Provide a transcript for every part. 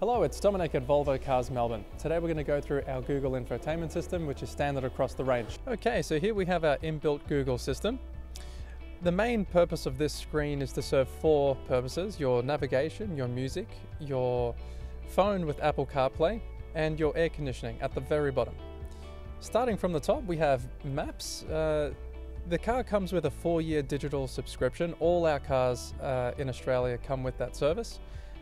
Hello, it's Dominic at Volvo Cars Melbourne. Today we're going to go through our Google infotainment system, which is standard across the range. Okay, so here we have our inbuilt Google system. The main purpose of this screen is to serve four purposes, your navigation, your music, your phone with Apple CarPlay, and your air conditioning at the very bottom. Starting from the top, we have maps. Uh, the car comes with a four-year digital subscription. All our cars uh, in Australia come with that service.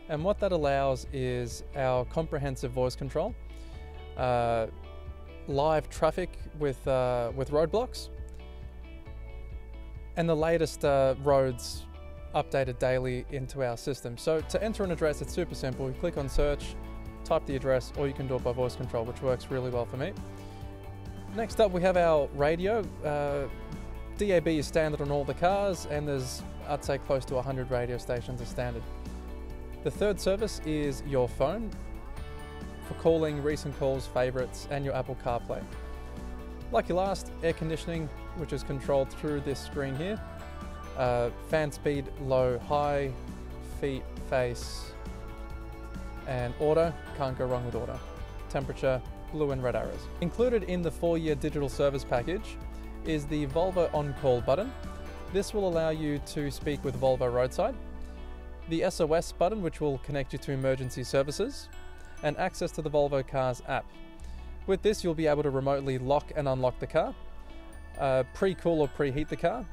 And what that allows is our comprehensive voice control, uh, live traffic with, uh, with roadblocks, and the latest uh, roads updated daily into our system. So to enter an address, it's super simple. You click on search, type the address, or you can do it by voice control, which works really well for me. Next up, we have our radio. Uh, DAB is standard on all the cars, and there's, I'd say, close to 100 radio stations are standard. The third service is your phone for calling, recent calls, favorites, and your Apple CarPlay. Lucky last, air conditioning, which is controlled through this screen here. Uh, fan speed, low, high, feet, face, and auto. Can't go wrong with auto. Temperature, blue and red arrows. Included in the four-year digital service package is the Volvo On Call button. This will allow you to speak with Volvo Roadside the SOS button, which will connect you to emergency services, and access to the Volvo Cars app. With this, you'll be able to remotely lock and unlock the car, uh, pre-cool or preheat the car,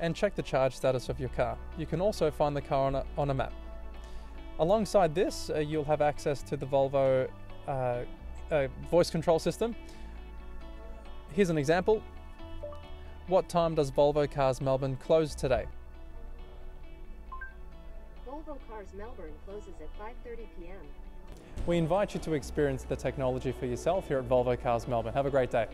and check the charge status of your car. You can also find the car on a, on a map. Alongside this, uh, you'll have access to the Volvo uh, uh voice control system. Here's an example. What time does Volvo Cars Melbourne close today? Volvo Cars Melbourne closes at 5.30 p.m. We invite you to experience the technology for yourself here at Volvo Cars Melbourne. Have a great day.